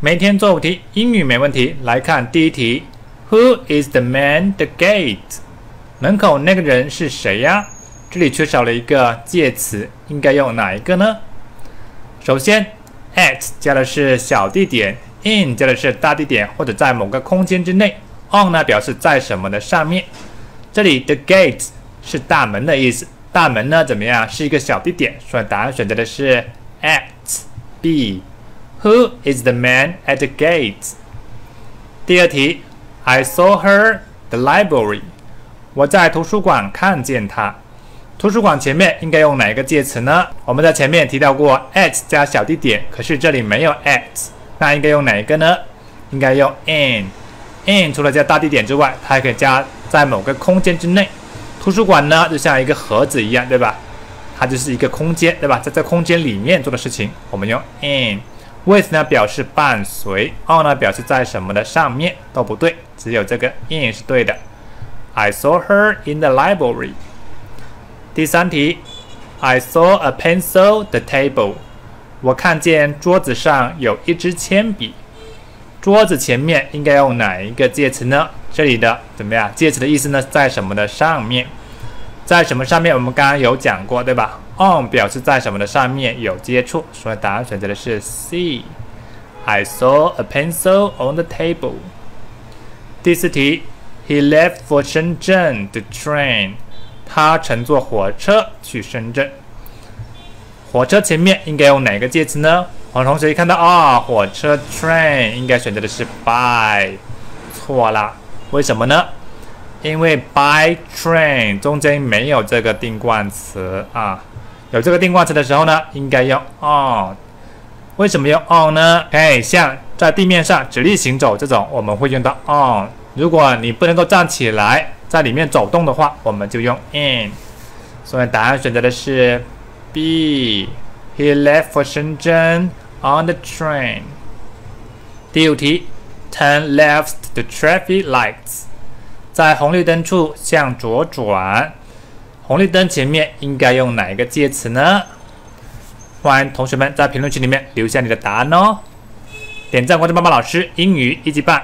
每天做五题，英语没问题。来看第一题，Who is the man the gate？门口那个人是谁呀？这里缺少了一个介词，应该用哪一个呢？首先，at 加的是小地点，in 加的是大地点，或者在某个空间之内。on 呢表示在什么的上面。这里 the gate 是大门的意思，大门呢怎么样？是一个小地点，所以答案选择的是 at B。Who is the man at the gate？第二题，I saw her the library。我在图书馆看见她。图书馆前面应该用哪一个介词呢？我们在前面提到过 at 加小地点，可是这里没有 at，那应该用哪一个呢？应该用 in。in 除了加大地点之外，它还可以加在某个空间之内。图书馆呢，就像一个盒子一样，对吧？它就是一个空间，对吧？在这空间里面做的事情，我们用 in。With 呢表示伴随，on 呢表示在什么的上面都不对，只有这个 in 是对的。I saw her in the library。第三题，I saw a pencil the table。我看见桌子上有一支铅笔。桌子前面应该用哪一个介词呢？这里的怎么样？介词的意思呢？在什么的上面？在什么上面？我们刚刚有讲过，对吧？on 表示在什么的上面有接触，所以答案选择的是 C。I saw a pencil on the table。第四题，He left for Shenzhen the train。他乘坐火车去深圳。火车前面应该用哪个介词呢？我们同学一看到啊，火车 train 应该选择的是 by，错了，为什么呢？因为 by train 中间没有这个定冠词啊，有这个定冠词的时候呢，应该用 on。为什么用 on 呢？哎，像在地面上直立行走这种，我们会用到 on。如果你不能够站起来在里面走动的话，我们就用 in。所以答案选择的是 B。He left for Shenzhen on the train。第五题，Turn left the traffic lights。在红绿灯处向左转，红绿灯前面应该用哪一个介词呢？欢迎同学们在评论区里面留下你的答案哦！点赞关注爸爸老师英语一级棒。